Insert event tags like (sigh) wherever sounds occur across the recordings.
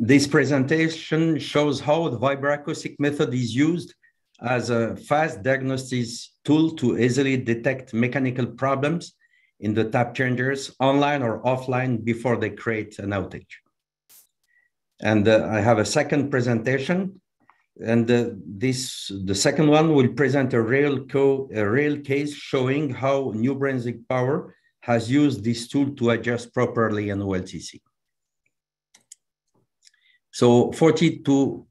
This presentation shows how the vibroacoustic method is used as a fast diagnosis tool to easily detect mechanical problems in the tap changers online or offline before they create an outage. And uh, I have a second presentation and uh, this the second one will present a real co a real case showing how New Brunswick Power has used this tool to adjust properly an OLTC. So 40 to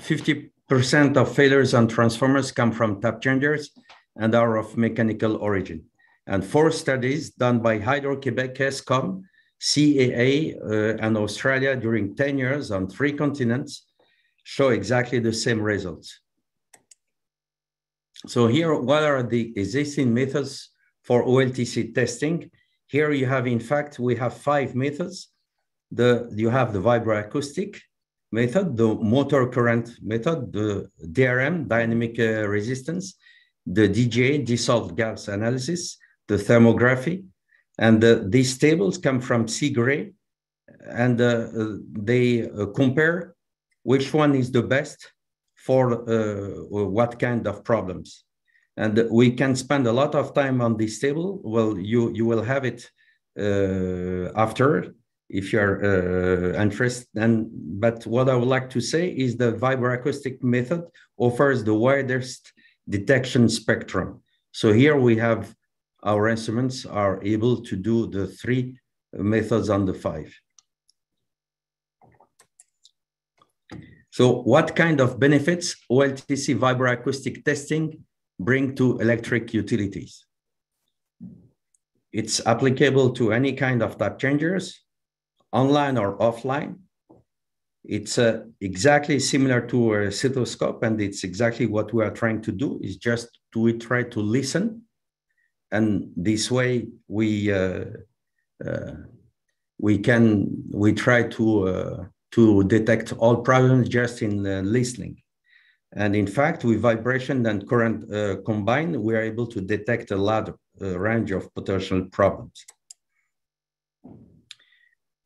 50% of failures on transformers come from tap changers and are of mechanical origin. And four studies done by Hydro-Quebec, Eskom, CAA, uh, and Australia during 10 years on three continents show exactly the same results. So here, what are the existing methods for OLTC testing? Here you have, in fact, we have five methods. The, you have the vibroacoustic method, the motor current method, the DRM, dynamic uh, resistance, the DGA, dissolved gas analysis, the thermography, and uh, these tables come from CIGRE, and uh, they uh, compare which one is the best for uh, what kind of problems. And we can spend a lot of time on this table. Well, you, you will have it uh, after if you're uh, interested. And, but what I would like to say is the vibroacoustic method offers the widest detection spectrum. So here we have our instruments are able to do the three methods on the five. So what kind of benefits OLTC vibroacoustic testing bring to electric utilities? It's applicable to any kind of tap changers, online or offline. It's uh, exactly similar to a stethoscope, and it's exactly what we are trying to do, is just to try to listen. And this way we, uh, uh, we can, we try to uh, to detect all problems just in uh, listening. And in fact, with vibration and current uh, combined, we are able to detect a large range of potential problems.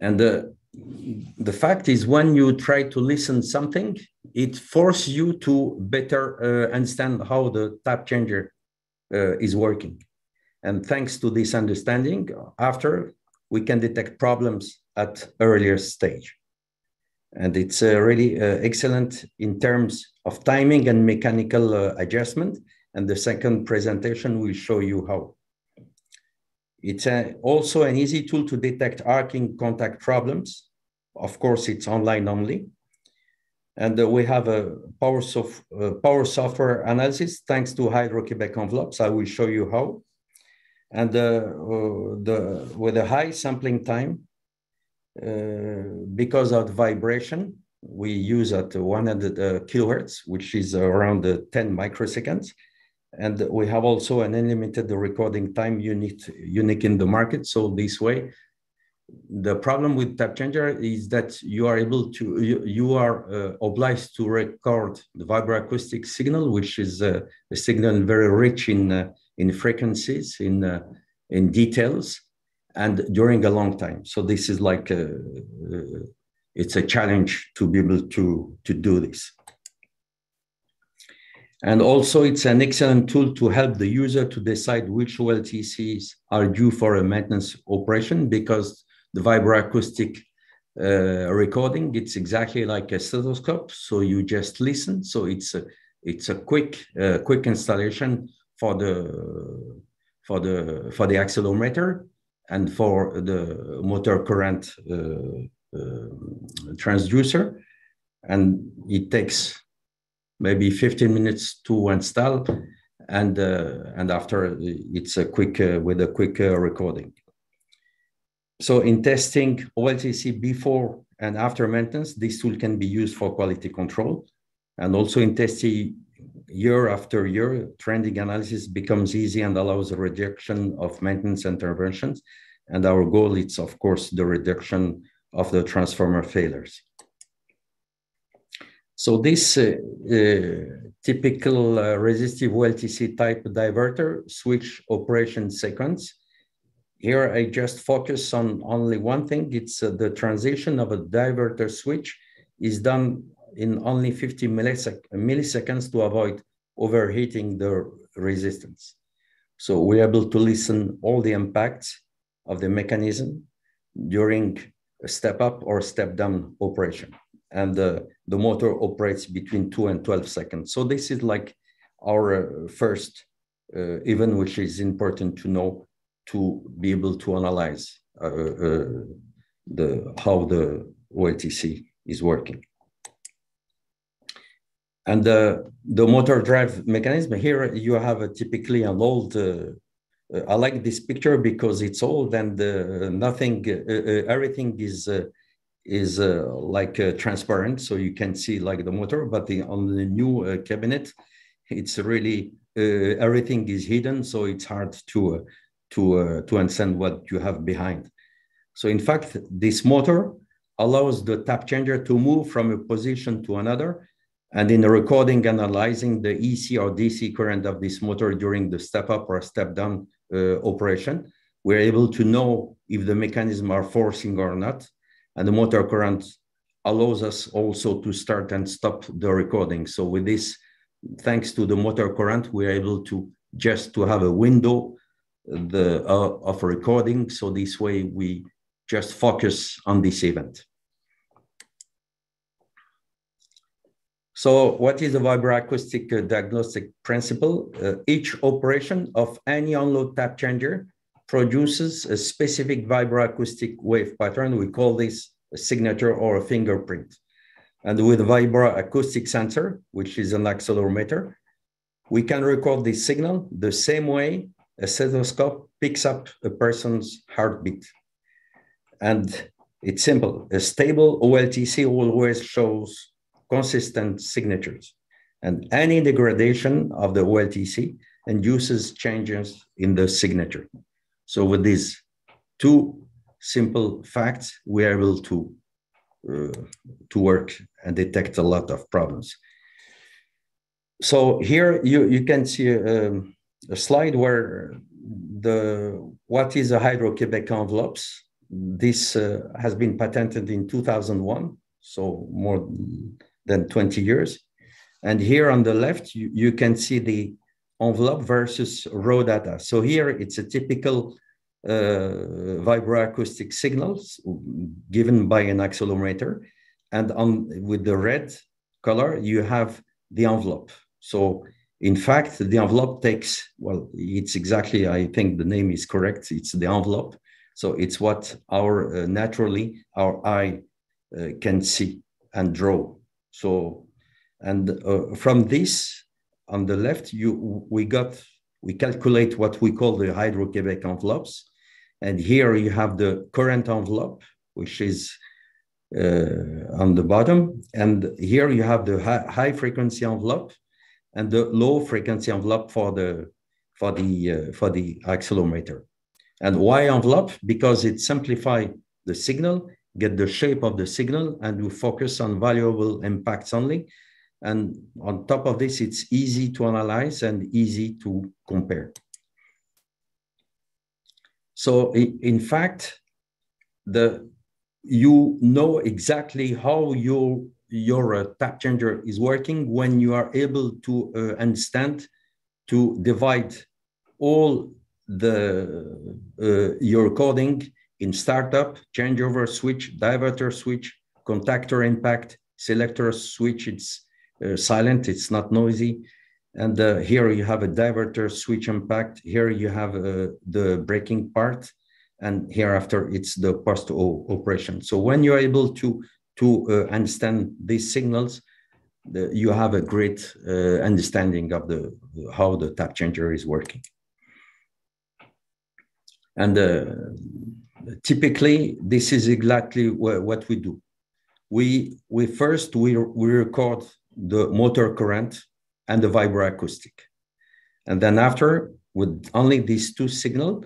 And the, the fact is when you try to listen something, it forces you to better uh, understand how the tap changer uh, is working. And thanks to this understanding, after we can detect problems at earlier stage and it's uh, really excellent in terms of timing and mechanical uh, adjustment. And the second presentation will show you how. It's a, also an easy tool to detect arcing contact problems. Of course, it's online only. And uh, we have a power, sof uh, power software analysis thanks to Hydro-Quebec envelopes. I will show you how. And uh, the, with a high sampling time, uh, because of vibration, we use at 100 uh, kilohertz, which is around 10 microseconds. And we have also an unlimited recording time unit unique in the market. So this way, the problem with tap changer is that you are able to, you, you are uh, obliged to record the vibroacoustic signal, which is uh, a signal very rich in, uh, in frequencies, in, uh, in details and during a long time. So this is like a, uh, it's a challenge to be able to, to do this. And also it's an excellent tool to help the user to decide which OLTCs are due for a maintenance operation because the vibroacoustic uh, recording, it's exactly like a stethoscope. So you just listen. So it's a, it's a quick, uh, quick installation for the, for the, for the accelerometer and for the motor current uh, uh, transducer. And it takes maybe 15 minutes to install and uh, and after it's a quick uh, with a quick uh, recording so in testing oltc before and after maintenance this tool can be used for quality control and also in testing year after year, trending analysis becomes easy and allows a reduction of maintenance interventions. And our goal is, of course, the reduction of the transformer failures. So this uh, uh, typical uh, resistive OLTC type diverter switch operation sequence. Here I just focus on only one thing. It's the transition of a diverter switch is done in only 50 millisec milliseconds to avoid overheating the resistance. So we're able to listen all the impacts of the mechanism during a step up or step down operation. And uh, the motor operates between two and 12 seconds. So this is like our first uh, event, which is important to know to be able to analyze uh, uh, the how the OLTC is working. And the, the motor drive mechanism here, you have a typically an old, uh, uh, I like this picture because it's old and uh, nothing, everything is is uh, like uh, transparent. So you can see like the motor, but the, on the new uh, cabinet, it's really, everything is hidden. So it's hard to, to, to understand what you have behind. So in fact, this motor allows the tap changer to move from a position to another and in the recording, analyzing the AC or DC current of this motor during the step up or step down uh, operation, we're able to know if the mechanism are forcing or not. And the motor current allows us also to start and stop the recording. So with this, thanks to the motor current, we're able to just to have a window the, uh, of recording. So this way we just focus on this event. So what is the vibroacoustic diagnostic principle? Uh, each operation of any on load tap changer produces a specific vibroacoustic wave pattern. We call this a signature or a fingerprint. And with vibroacoustic sensor, which is an accelerometer, we can record this signal the same way a stethoscope picks up a person's heartbeat. And it's simple. A stable OLTC always shows consistent signatures. And any degradation of the OLTC induces changes in the signature. So with these two simple facts, we are able to, uh, to work and detect a lot of problems. So here you, you can see a, um, a slide where the what is a Hydro-Quebec envelopes. This uh, has been patented in 2001, so more than 20 years. And here on the left, you, you can see the envelope versus raw data. So here it's a typical uh, vibroacoustic signals given by an accelerometer. And on with the red color, you have the envelope. So in fact, the envelope takes, well, it's exactly, I think the name is correct. It's the envelope. So it's what our uh, naturally our eye uh, can see and draw. So, and uh, from this on the left, you we got we calculate what we call the Hydro-Quebec envelopes, and here you have the current envelope, which is uh, on the bottom, and here you have the high, high, frequency envelope and the low frequency envelope for the for the uh, for the accelerometer. And why envelope? Because it simplifies the signal get the shape of the signal and we focus on valuable impacts only. And on top of this, it's easy to analyze and easy to compare. So in fact, the you know exactly how your your uh, tap changer is working when you are able to uh, understand to divide all the uh, your coding in startup, changeover switch, diverter switch, contactor impact, selector switch, it's silent, it's not noisy. And uh, here you have a diverter switch impact. Here you have uh, the braking part. And hereafter, it's the post operation. So when you're able to, to uh, understand these signals, the, you have a great uh, understanding of the how the tap changer is working. And uh, typically, this is exactly what we do. We, we first, we, we record the motor current and the vibroacoustic. And then after, with only these two signals,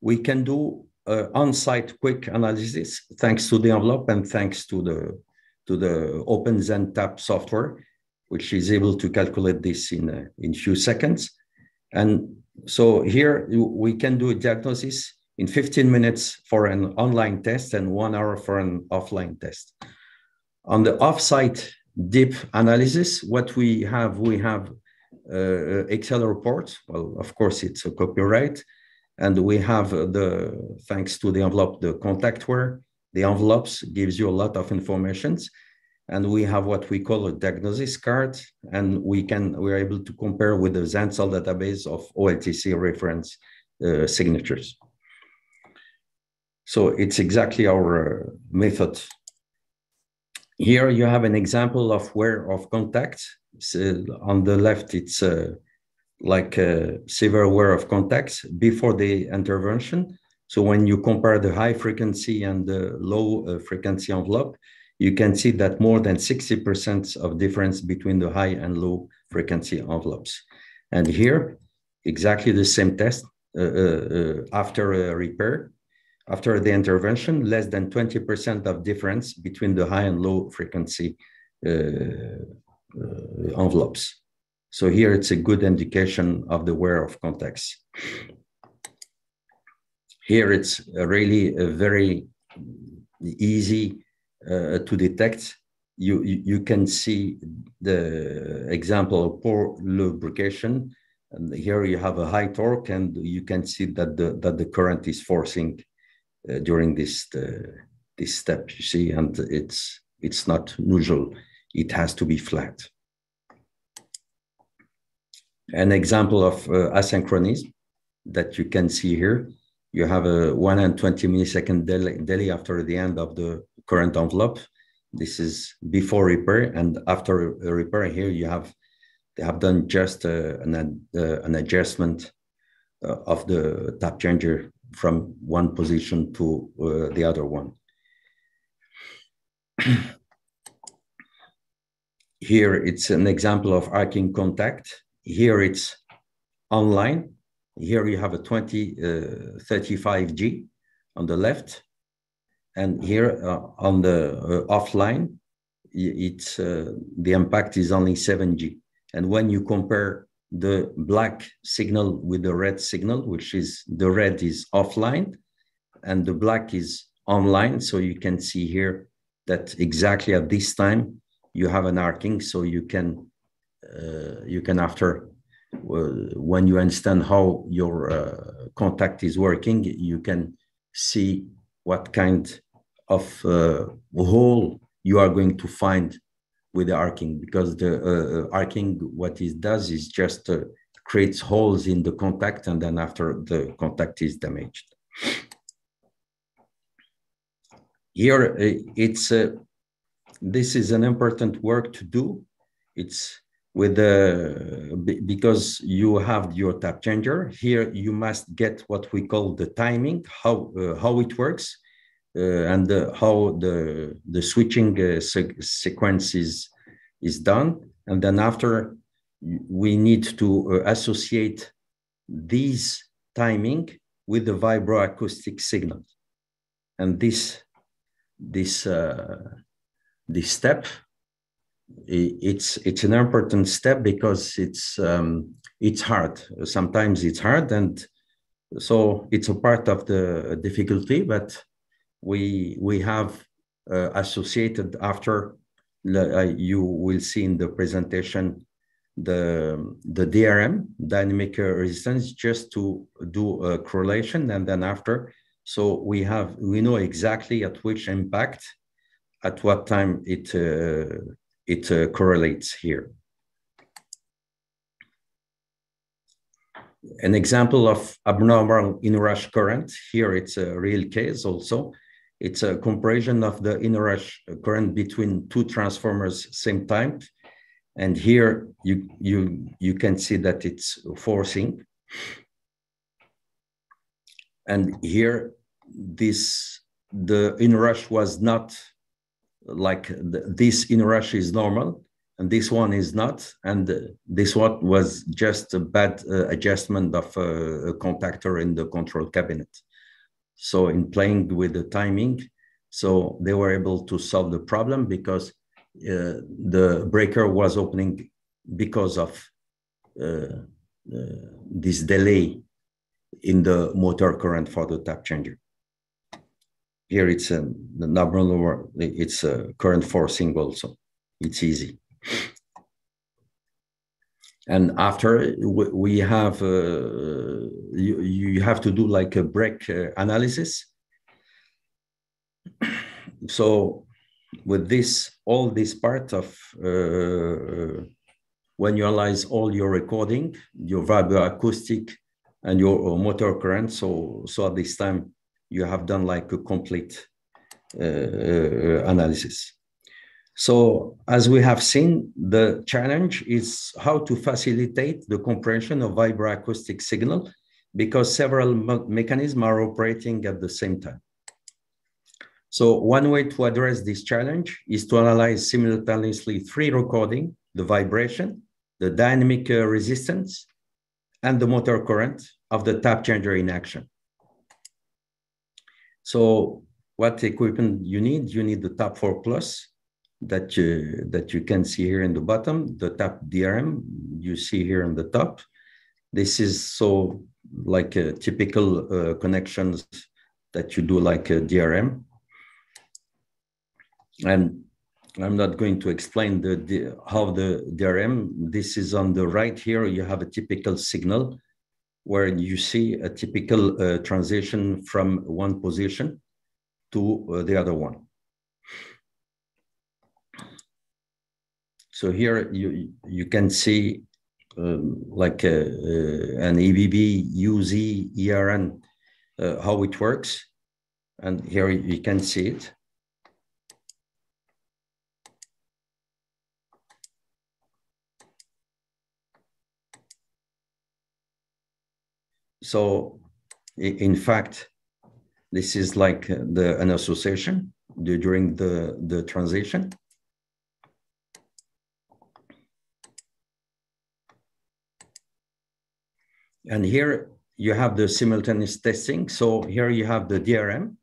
we can do uh, on-site quick analysis thanks to the envelope and thanks to the to the Open OpenZenTap software, which is able to calculate this in a, in few seconds. And so here we can do a diagnosis in 15 minutes for an online test and one hour for an offline test. On the offsite deep analysis, what we have, we have uh, Excel reports. Well, of course, it's a copyright. And we have the, thanks to the envelope, the contact wear, the envelopes gives you a lot of informations. And we have what we call a diagnosis card. And we can, we're able to compare with the Zensol database of OLTC reference uh, signatures. So it's exactly our uh, method. Here you have an example of where of contact. So on the left, it's uh, like a severe wear of contacts before the intervention. So when you compare the high frequency and the low uh, frequency envelope, you can see that more than 60% of difference between the high and low frequency envelopes. And here, exactly the same test uh, uh, uh after a repair. After the intervention, less than 20% of difference between the high and low frequency uh, uh, envelopes. So here it's a good indication of the wear of contacts. Here it's really a very easy uh, to detect. You, you, you, can see the example of poor lubrication. And here you have a high torque and you can see that the, that the current is forcing uh, during this, uh, this step, you see, and it's, it's not neutral. It has to be flat an example of uh, asynchronism that you can see here. You have a 120 millisecond delay, after the end of the current envelope. This is before repair, and after repair here you have they have done just uh, an, uh, an adjustment uh, of the tap changer from one position to uh, the other one. (clears throat) here it's an example of arcing contact here it's online. Here you have a 2035G uh, on the left. And here uh, on the uh, offline, it's uh, the impact is only 7G. And when you compare the black signal with the red signal, which is the red is offline and the black is online. So you can see here that exactly at this time you have an arcing. So you can uh, you can after when you understand how your uh, contact is working, you can see what kind of uh, hole you are going to find with the arcing because the uh, arcing what it does is just uh, creates holes in the contact and then after the contact is damaged. Here it's uh, this is an important work to do. It's with the because you have your tap changer. Here you must get what we call the timing how uh, how it works. uh, and the, how the the switching uh, se sequence is is done and then after we need to uh, associate these timing with the vibroacoustic signal and this this uh, this step it's it's an important step because it's um, it's hard. Sometimes it's hard, and so it's a part of the difficulty. But we we have uh, associated after uh, you will see in the presentation the the DRM dynamic resistance just to do a correlation, and then after. So we have we know exactly at which impact, at what time it uh, it uh, correlates here. An example of abnormal inrush current, here it's a real case also. It's a comparison of the inrush current between two transformers same time. And here you, you, you can see that it's forcing. And here this the inrush was not like this inrush is normal and this one is not and this one was just a bad uh, adjustment of a, a contactor in the control cabinet so in playing with the timing so they were able to solve the problem because uh, the breaker was opening because of uh, uh this delay in the motor current for the tap changer here it's a the number, it's a current forcing also. So it's easy. And after we have, uh, you, you have to do like a break uh, analysis. so with this, all this part of uh, when you analyze all your recording, your vibroacoustic and your motor current. So, so at this time, you have done like a complete uh, uh, analysis. So as we have seen, the challenge is how to facilitate the comprehension of vibroacoustic signal because several me mechanisms are operating at the same time. So one way to address this challenge is to analyze simultaneously three recording, the vibration, the dynamic uh, resistance, and the motor current of the tap changer in action. So what equipment you need? You need the Tap 4 Plus that you, that you can see here in the bottom, the Tap DRM you see here on the top. This is so like a typical uh, connections that you do like a DRM. And I'm not going to explain the, the, how the DRM, this is on the right here, you have a typical signal where you see a typical uh, transition from one position to uh, the other one. So here you, you can see um, like a, uh, an ABB, UZ, ERN, uh, how it works. And here you can see it. So in fact, this is like the, an association during the, the transition. And here you have the simultaneous testing. So here you have the DRM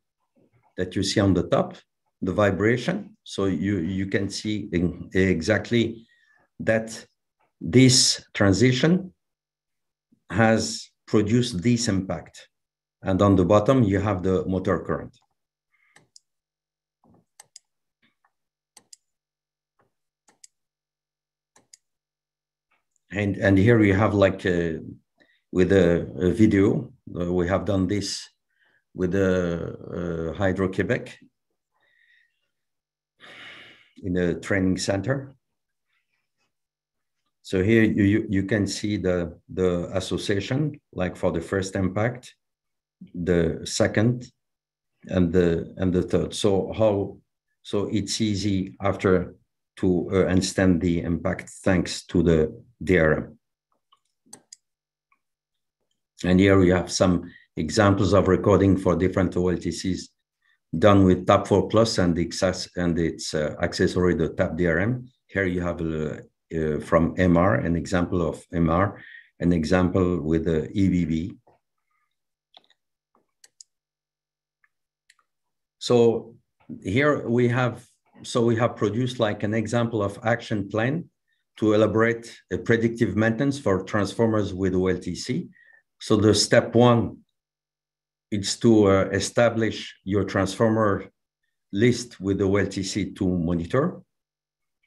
that you see on the top, the vibration. So you, you can see exactly that this transition has produced this impact. And on the bottom, you have the motor current. And, and here we have like a, with a, a video, uh, we have done this with uh, Hydro-Quebec in a training center. So here you, you can see the, the association, like for the first impact, the second, and the and the third. So how so it's easy after to uh, understand the impact thanks to the DRM. And here we have some examples of recording for different OLTCs done with TAP 4 Plus and, and its uh, accessory, the TAP DRM. Here you have a, uh, from MR, an example of MR, an example with the ABB. So here we have, so we have produced like an example of action plan to elaborate a predictive maintenance for transformers with OLTC. So the step one is to uh, establish your transformer list with the OLTC to monitor.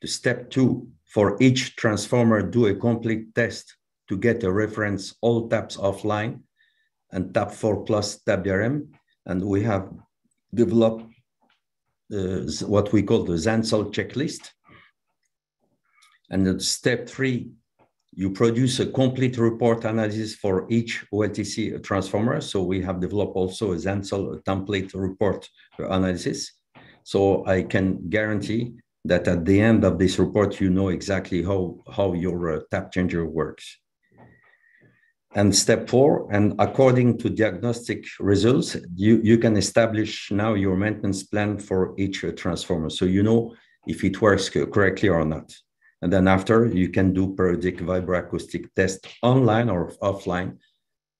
The step two for each transformer, do a complete test to get a reference all taps offline and tap 4 plus tap DRM. And we have developed uh, what we call the Zensol checklist. And step three, you produce a complete report analysis for each OLTC transformer. So we have developed also a Zensol template report analysis. So I can guarantee that at the end of this report, you know exactly how, how your uh, tap changer works. And step four, and according to diagnostic results, you, you can establish now your maintenance plan for each uh, transformer. So you know if it works correctly or not. And then after, you can do periodic vibroacoustic test online or offline,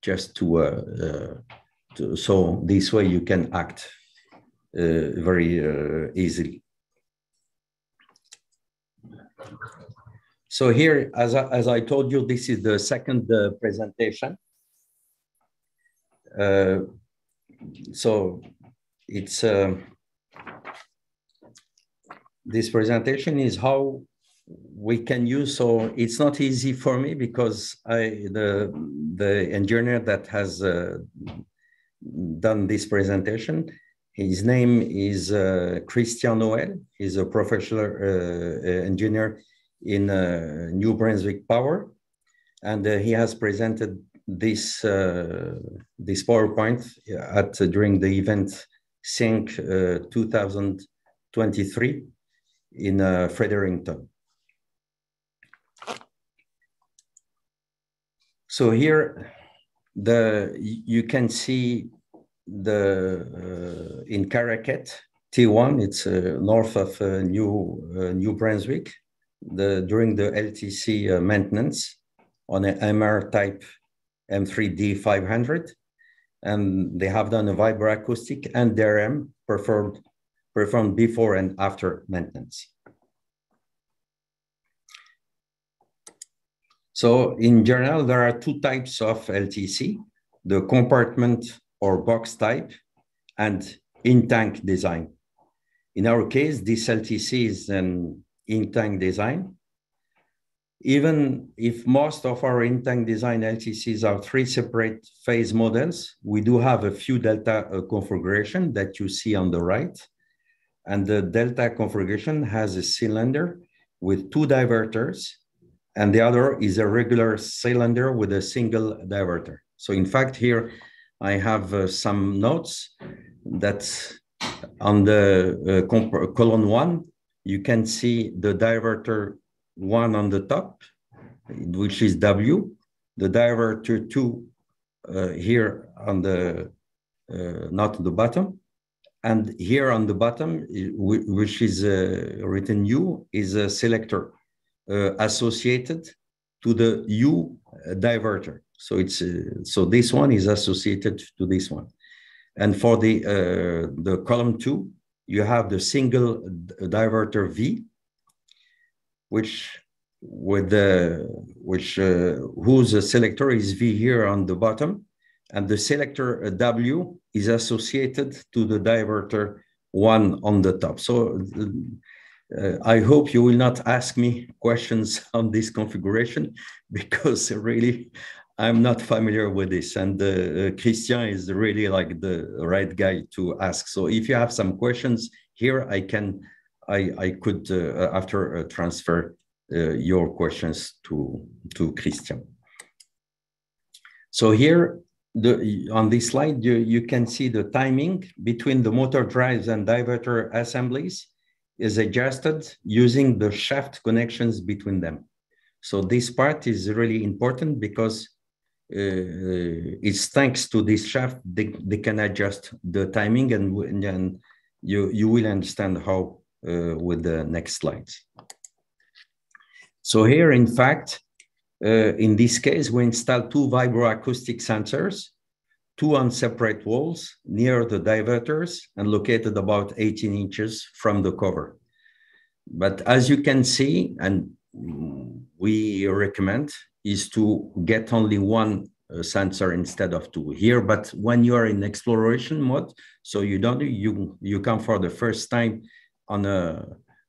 just to, uh, uh, to so this way you can act uh, very uh, easily. So here, as I, as I told you, this is the second uh, presentation. Uh, so it's this presentation is how we can use. So it's not easy for me because i the the engineer that has uh, done this presentation his name is uh, christian noel. He's a professional uh, engineer in uh, new brunswick power. And uh, he has presented this uh, this powerpoint at during the event sync 2023 in fredericton So here, the you can see the uh, in Caraquet T1. It's uh, north of uh, New uh, New Brunswick. The during the LTC uh, maintenance on an MR type M3D 500, and they have done a vibroacoustic and DRM performed performed before and after maintenance. So in general, there are two types of LTC, the compartment or box type and in-tank design. In our case, this LTC is an in-tank design. Even if most of our in-tank design LTCs are three separate phase models, we do have a few delta uh, configuration that you see on the right. And the delta configuration has a cylinder with two diverters and the other is a regular cylinder with a single diverter. So in fact, here I have uh, some notes that on the uh, column one, you can see the diverter one on the top, which is W, the diverter two uh, here on the, uh, not the bottom, and here on the bottom, which is uh, written U, is a selector associated to the U diverter. So it's uh, so this one is associated to this one. And for the uh, the column two, you have the single diverter V, which with the which uh, whose selector is V here on the bottom, and the selector W is associated to the diverter one on the top. So uh, I hope you will not ask me questions (laughs) on this configuration (laughs) because really I'm not familiar with this. And uh, Christian is really like the right guy to ask. So if you have some questions here, I can, I, I could uh, after uh, transfer uh, your questions to, to Christian. So here the, on this slide, you, you can see the timing between the motor drives and diverter assemblies is adjusted using the shaft connections between them. So this part is really important because uh, it's thanks to this shaft they, they can adjust the timing and, and you, you will understand how uh, with the next slides. So here, in fact, uh, in this case, we install two vibroacoustic sensors, two on separate walls near the diverters and located about 18 inches from the cover. But as you can see, and we recommend, is to get only one uh, sensor instead of two here. But when you are in exploration mode, so you don't you you come for the first time on a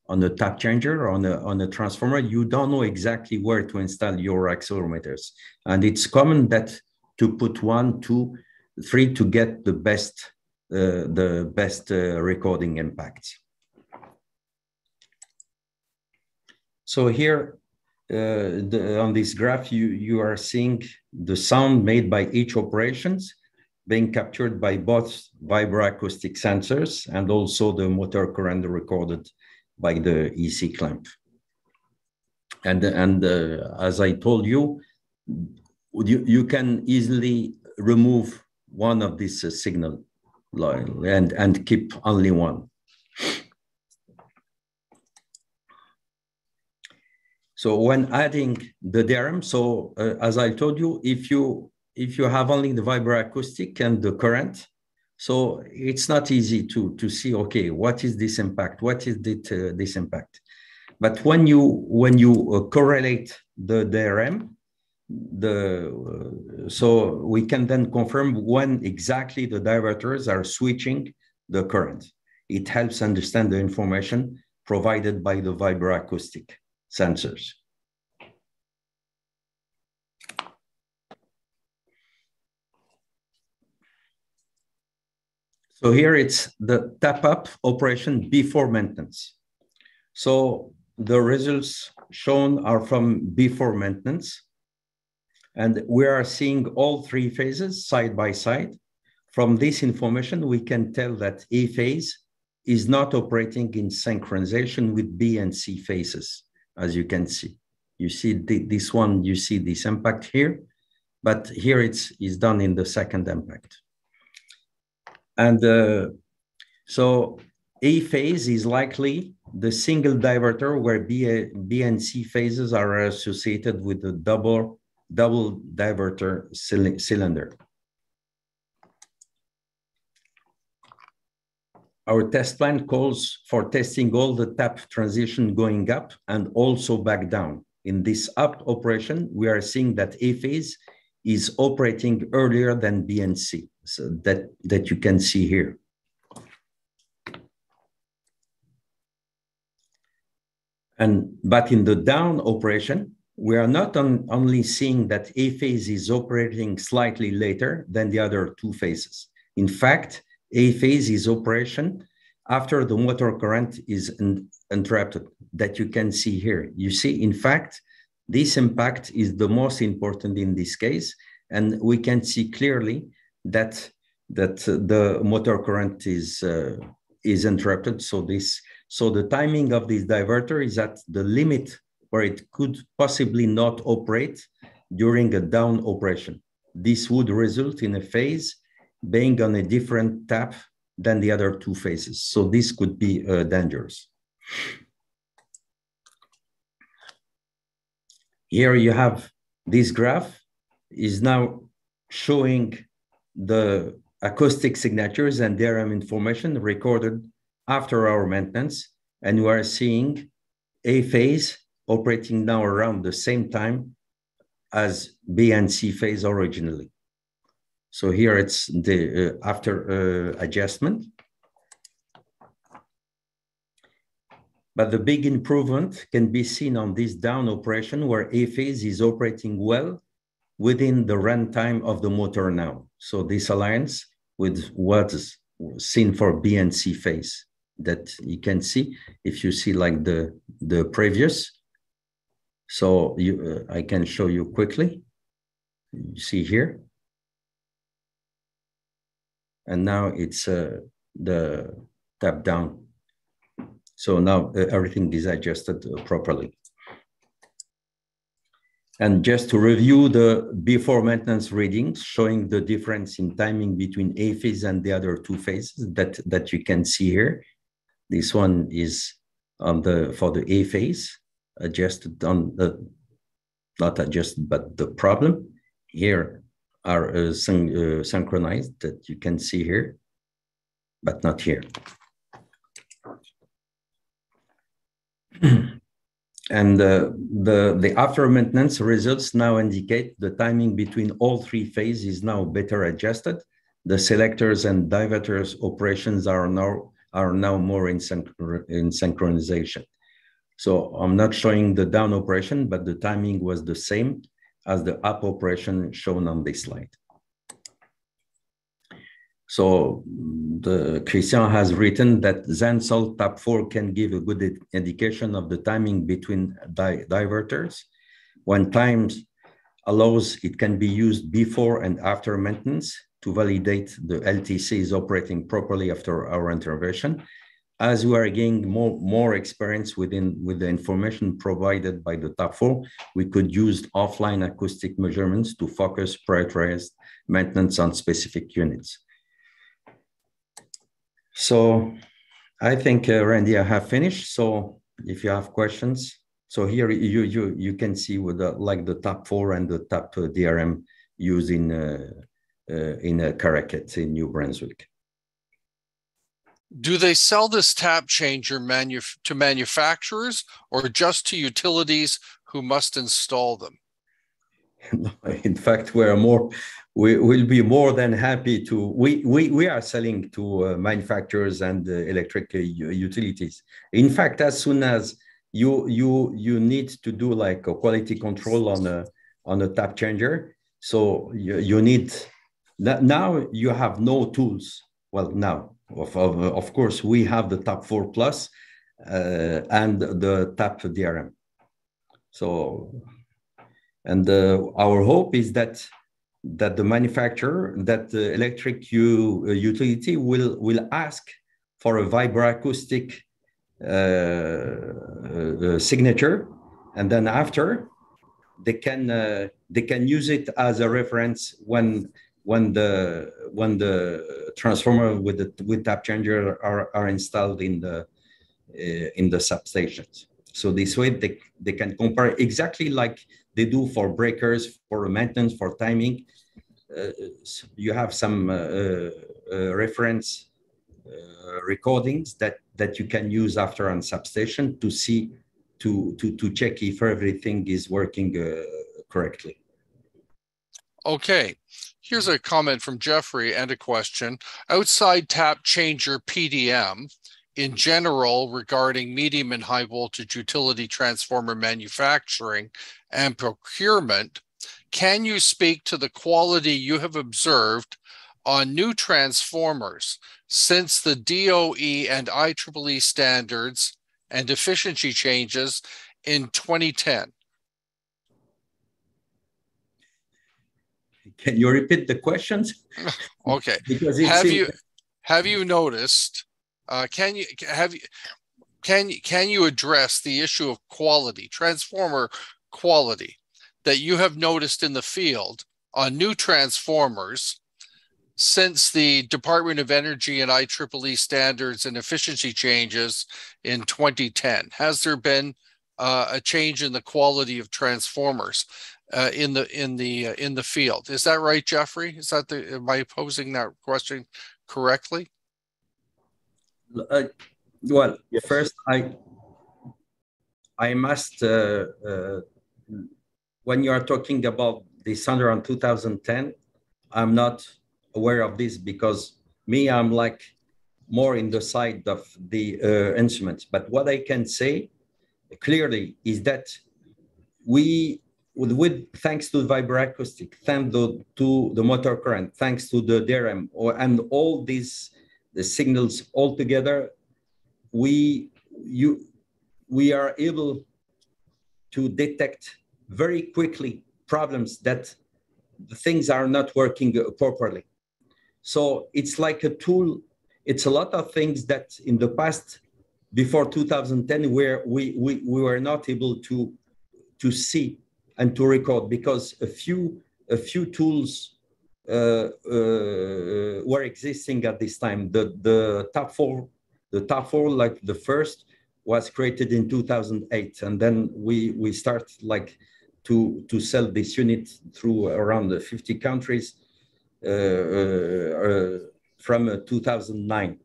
on a tap changer on a on a transformer, you don't know exactly where to install your accelerometers, and it's common that to put one, two, three to get the best uh, the best uh, recording impact. So here uh, the, on this graph, you, you are seeing the sound made by each operations being captured by both vibroacoustic sensors and also the motor current recorded by the AC clamp. And, and uh, as I told you, you, you can easily remove one of these uh, signal line and, and keep only one. So when adding the DRM, so uh, as I told you, if you if you have only the vibroacoustic and the current, so it's not easy to to see okay what is this impact, what is it, uh, this impact. But when you when you uh, correlate the DRM, the uh, so we can then confirm when exactly the diverters are switching the current. It helps understand the information provided by the vibroacoustic sensors. So here it's the tap up operation before maintenance. So the results shown are from before maintenance. And we are seeing all three phases side by side. From this information, we can tell that A phase is not operating in synchronization with B and C phases, as you can see. You see the, this one, you see this impact here, but here it's, it's done in the second impact. And uh, so A phase is likely the single diverter where B, B and C phases are associated with the double, double diverter cylinder. Our test plan calls for testing all the tap transition going up and also back down. In this up operation, we are seeing that A phase is operating earlier than B and C, so that, that you can see here. And, but in the down operation, we are not on, only seeing that A phase is operating slightly later than the other two phases. In fact, A phase is operation after the motor current is in, interrupted that you can see here. You see, in fact, this impact is the most important in this case, and we can see clearly that that the motor current is uh, is interrupted. So this so the timing of this diverter is at the limit where it could possibly not operate during a down operation. This would result in a phase being on a different tap than the other two phases. So this could be uh, dangerous. Here you have this graph is now showing the acoustic signatures and DRM information recorded after our maintenance. And we are seeing A phase operating now around the same time as B and C phase originally. So here it's the uh, after uh, adjustment. But the big improvement can be seen on this down operation where A phase is operating well within the runtime of the motor now. So this aligns with what's seen for B and C phase that you can see if you see like the, the previous. So you, uh, I can show you quickly. You see here. And now it's uh, the tap down so now uh, everything is adjusted uh, properly. And just to review the before maintenance readings, showing the difference in timing between A phase and the other two phases that, that you can see here. This one is on the for the A phase, adjusted on the, not adjusted, but the problem. Here are uh, syn uh, synchronized that you can see here, but not here. (clears throat) and uh, the, the after maintenance results now indicate the timing between all three phases is now better adjusted. The selectors and diverters operations are now, are now more in, in synchronization. So I'm not showing the down operation, but the timing was the same as the up operation shown on this slide. So the Christian has written that Zensol Tap 4 can give a good indication of the timing between di diverters. When times allows, it can be used before and after maintenance to validate the LTC is operating properly after our intervention. As we are gaining more, more experience within with the information provided by the Tap 4, we could use offline acoustic measurements to focus prioritized maintenance on specific units. So I think, uh, Randy, I have finished. So if you have questions, so here you you you can see with the, like the Tap 4 and the Tap uh, DRM used in uh, uh, in uh, Caraquet in New Brunswick. Do they sell this tap changer manu to manufacturers or just to utilities who must install them? (laughs) in fact, we're more we will be more than happy to. We we we are selling to uh, manufacturers and uh, electric uh, utilities. In fact, as soon as you you you need to do like a quality control on a on a tap changer, so you, you need now you have no tools. Well, now of of, course we have the Tap 4 Plus uh, and the Tap DRM. So, and uh, our hope is that that the manufacturer, that the electric u, uh, utility will, will ask for a vibroacoustic uh, uh, signature. And then after, they can, they can use it as a reference when, when, the, when the transformer with the with tap changer are, are installed in the, uh, in the substations. So this way they, they can compare exactly like they do for breakers, for maintenance, for timing. Uh, you have some uh, reference recordings that, that you can use after on substation to see, to, to, to check if everything is working correctly. Okay, here's a comment from Jeffrey and a question. Outside tap changer PDM, in general regarding medium and high voltage utility transformer manufacturing and procurement, can you speak to the quality you have observed on new transformers since the DOE and IEEE standards and efficiency changes in 2010? Can you repeat the questions? (laughs) okay. because have you have you noticed uh, can you have you can you can you address the issue of quality, transformer quality, that you have noticed in the field on new transformers since the Department of Energy and IEEE standards and efficiency changes in 2010? Has there been uh, a change in the quality of transformers uh, in the in the uh, in the field? Is that right, Jeffrey? Is that the am I posing that question correctly? Uh, well, yes. first I I must uh, uh, when you are talking about the Sunderland 2010, I'm not aware of this because me I'm like more in the side of the uh, instruments. But what I can say clearly is that we with, thanks to the vibroacoustic, thanks to, the motor current, thanks to the DRM, or, and all these the signals all together, we, you, we are able to detect very quickly problems that things are not working properly. So it's like a tool. It's a lot of things that in the past, before 2010, where we, we, we were not able to, to see and to record because a few, a few tools uh, uh, were existing at this time. The, the Tap 4, the Tap 4, like the first, was created in 2008. And then we, we start like to, to sell this unit through around 50 countries uh, uh, from uh, 2009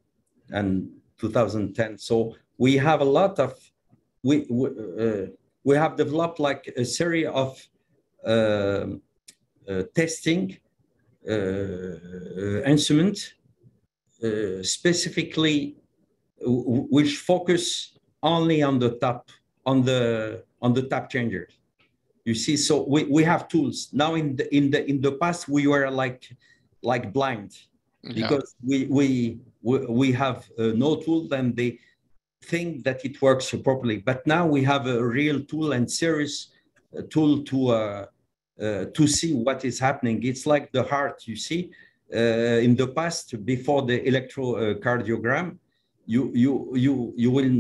and 2010. So we have a lot of, we, we, we have developed like a series of testing uh, instrument uh, specifically which focus only on the tap on the on the tap changer you see so we, we have tools. Now in the in the in the past we were like like blind because we we we, we have uh, no tools and they think that it works properly but now we have a real tool and serious uh, tool to uh, uh, to see what is happening. It's like the heart, you see. Uh, in the past, before the electrocardiogram, you you you you will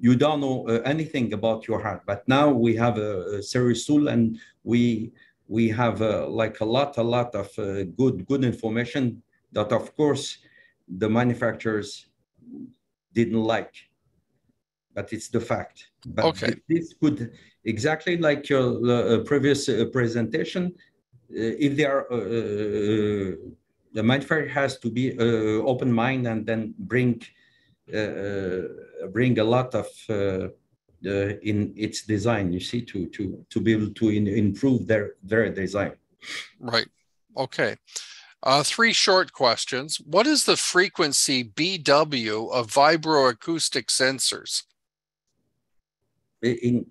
you don't know uh, anything about your heart. But now we have a, a serious tool, and we we have uh, like a lot a lot of good good information that of course the manufacturers didn't like but it's the fact but okay. this could exactly like your uh, previous uh, presentation, uh, if they are, the manufacturer has to be open mind and then bring bring a lot of in its design. You see, to to to be able to in, improve their their design. Right. Okay. Uh, three short questions. What is the frequency BW of vibroacoustic sensors? In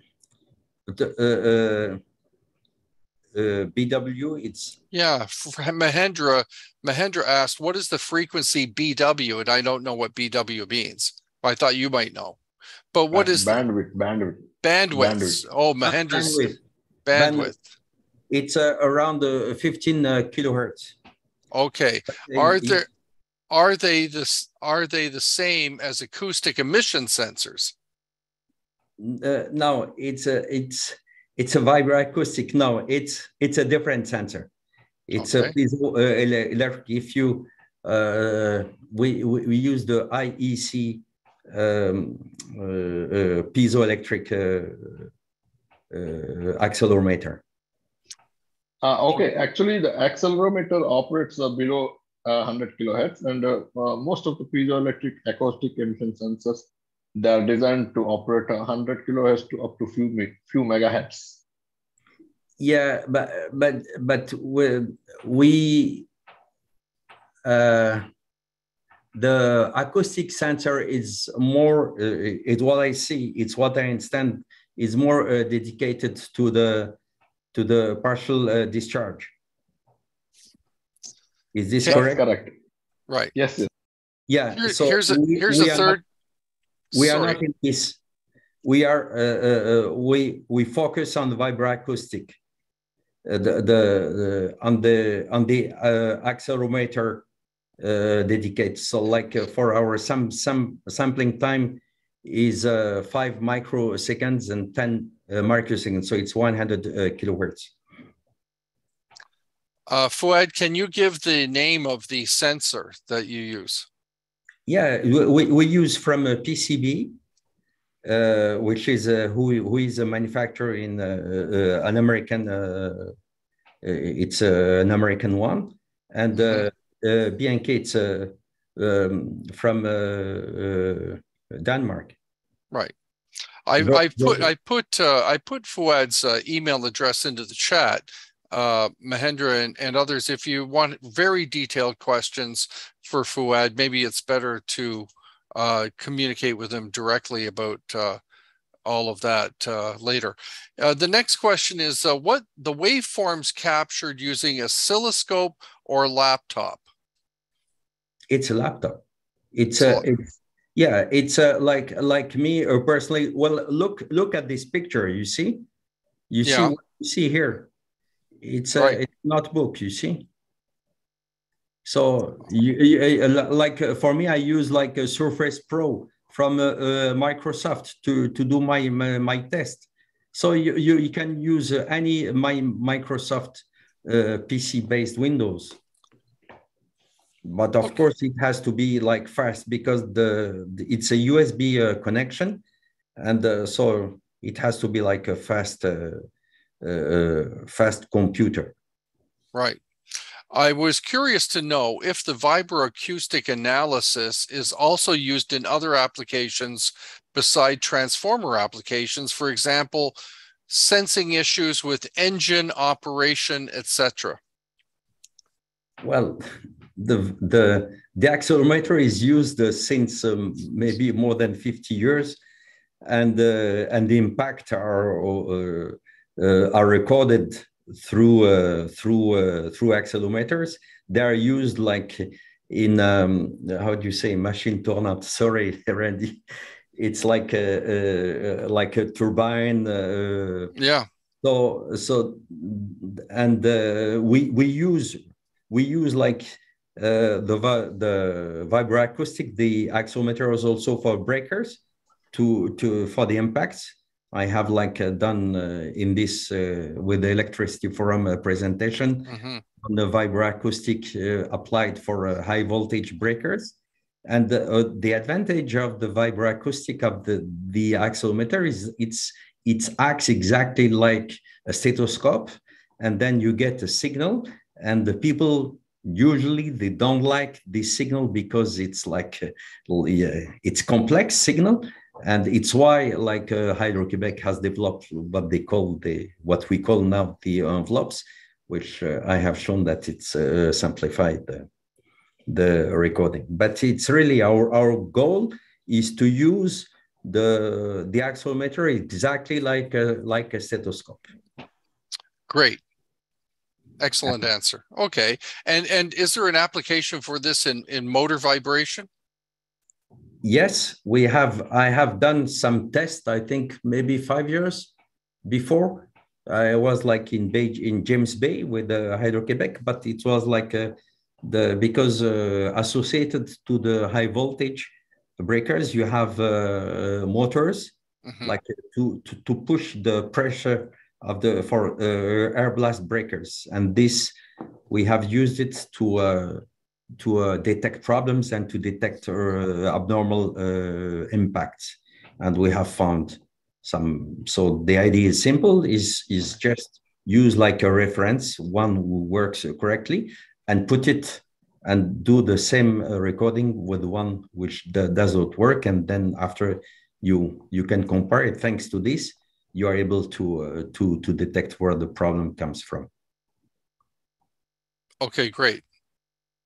the, uh, uh, uh BW, it's yeah. Mahendra Mahendra asked, "What is the frequency BW?" And I don't know what BW means. I thought you might know. But what is bandwidth? Bandwidth. Bandwidth. bandwidth. Oh, Mahendra's bandwidth. bandwidth. bandwidth. It's uh, around uh, 15 uh, kilohertz. Okay. Are there are they this are they the same as acoustic emission sensors? Uh, no, it's a it's it's a vibroacoustic. No, it's it's a different sensor. It's okay. a piezo uh, electric. If you uh, we, we, we use the IEC um, uh, uh, piezoelectric uh, accelerometer. Uh, okay, actually the accelerometer operates uh, below uh, 100 kilohertz and most of the piezoelectric acoustic emission sensors, they are designed to operate 100 kilohertz to up to few, few megahertz. Yeah, but, but, but we, we uh, the acoustic sensor is more, it's what I see, it's what I understand, is more uh, dedicated to the to the partial uh, discharge. Is this correct? Correct. Right. Yes. yes. Yeah. Here, so here's a we, here's we a third. We Sorry. are not in this. We are uh, uh, uh, we we focus on the vibroacoustic. Uh, the, the, the on the on the uh, accelerometer uh, dedicated. So like uh, for our some some sampling time is uh, five microseconds and ten uh, microseconds, so it's 100 uh, kilohertz. Uh, Fouad, can you give the name of the sensor that you use? Yeah, we, we use from a PCB, uh, which is uh, who, who is a manufacturer in uh, uh an American, it's an American one. And. B&K, it's um, from Denmark. Right. I, I put I put uh, I put Fouad's uh, email address into the chat, uh, Mahendra and, and others. If you want very detailed questions for Fouad, maybe it's better to uh, communicate with him directly about uh, all of that uh, later. Uh, the next question is uh, what the waveforms captured using oscilloscope or laptop? It's a laptop. It's a it's yeah it's uh, like like me or personally well look look at this picture you see you yeah. see what you see here it's a, right. it's not book you see so you, you uh, like uh, for me i use like a surface pro from uh, uh, microsoft to to do my my, my test so you, you, you can use any my microsoft pc based windows but of okay. course it has to be like fast because the, the it's a usb uh, connection and uh, so it has to be like a fast uh, uh, uh, fast computer. Right. I was curious to know if the vibroacoustic analysis is also used in other applications beside transformer applications for example sensing issues with engine operation etc well the the the accelerometer is used uh, since um, maybe more than 50 years and uh, and the impact are uh, uh are recorded through uh, through uh, through accelerometers. They are used like in um, how do you say machine tournant (laughs) sorry randy. It's like a, a like a turbine yeah. So so and we we use we use like uh, the, the vibroacoustic, the accelerometer is also for breakers to, to for the impacts. I have like uh, done uh, in this uh, with the electricity forum uh, presentation mm-hmm. on the vibroacoustic uh, applied for high voltage breakers. And the, the advantage of the vibroacoustic of the, the accelerometer is it's it acts exactly like a stethoscope, and then you get a signal, and the people usually they don't like this signal because it's like uh, it's complex signal and it's why like uh, hydro quebec has developed what they call the what we call now the envelopes which uh, I have shown that it's uh, simplified the, the recording. But it's really our, our goal is to use the, the accelerometer exactly like a, like a stethoscope. Great. Excellent answer. Okay. And and is there an application for this in, in motor vibration? Yes, we have. I have done some tests, I think maybe five years before. I was like in Bay, in James Bay with the Hydro-Quebec, but it was like uh, the because uh, associated to the high voltage breakers, you have uh, motors mm-hmm. like to, to to push the pressure of the for uh, air blast breakers, and this we have used it to uh, to uh, detect problems and to detect uh, abnormal uh, impacts, and we have found some. So the idea is simple: is is just use like a reference, one who works correctly, and put it and do the same recording with one which does not work, and then after you you can compare it. Thanks to this, you are able to uh, to to detect where the problem comes from. Okay, great.